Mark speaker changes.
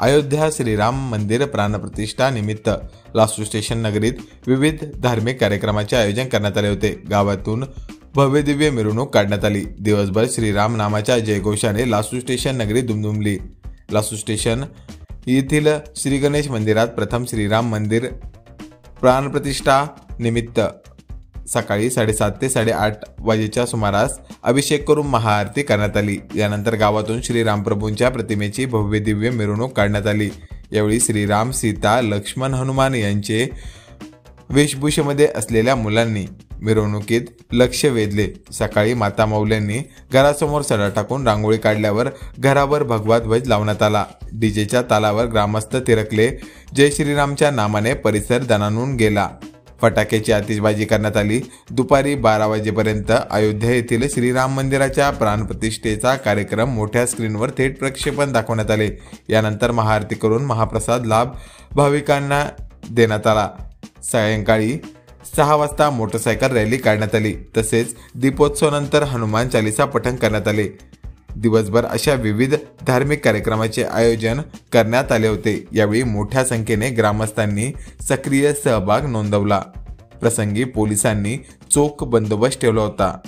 Speaker 1: अयोध्या श्रीराम मंदिर प्राणप्रतिष्ठा निमित्त लासू स्टेशन नगरीत विविध धार्मिक कार्यक्रमाचे आयोजन करण्यात आले होते. गावातून भव्यदिव्य मिरवणूक काढण्यात आली. दिवसभर श्रीराम नामाच्या जयघोषाने लासू स्टेशन नगरी दुमदुमली. लासू स्टेशन येथील श्री गणेश मंदिरात प्रथम श्रीराम मंदिर प्राणप्रतिष्ठा निमित्त सकाळी साडेसात ते साडेआठ वाजेच्या सुमारास अभिषेक करून महाआरती करण्यात आली. यानंतर गावातून श्रीरामप्रभूंच्या प्रतिमेची भव्य दिव्य मिरवणूक काढण्यात आली. यावेळी श्रीराम सीता लक्ष्मण हनुमान यांचे वेशभूषेमध्ये असलेल्या मुलांनी मिरवणुकीत लक्ष वेधले. सकाळी माता मौल्यांनी घरासमोर सडा टाकून रांगोळी काढल्यावर घरावर भगवा ध्वज लावण्यात आला. डीजेच्या तालावर ग्रामस्थ तिरकले. जय श्रीरामच्या नामाने परिसर दणानून गेला. फटाक्याची आतिषबाजी करण्यात आली. दुपारी बारा वाजेपर्यंत अयोध्या येथील श्रीराम मंदिराच्या प्राणप्रतिष्ठेचा कार्यक्रम मोठ्या स्क्रीनवर थेट प्रक्षेपण दाखवण्यात आले. यानंतर महाआरती करून महाप्रसाद लाभ भाविकांना देण्यात आला. सायंकाळी सहा वाजता मोटरसायकल रॅली काढण्यात आली. तसेच दीपोत्सवानंतर हनुमान चालिसा पठण करण्यात आले. दिवसभर अशा विविध धार्मिक कार्यक्रमाचे आयोजन करण्यात आले होते. यावेळी मोठ्या संख्येने ग्रामस्थांनी सक्रिय सहभाग नोंदवला. प्रसंगी पोलिसांनी चोख बंदोबस्त ठेवला होता.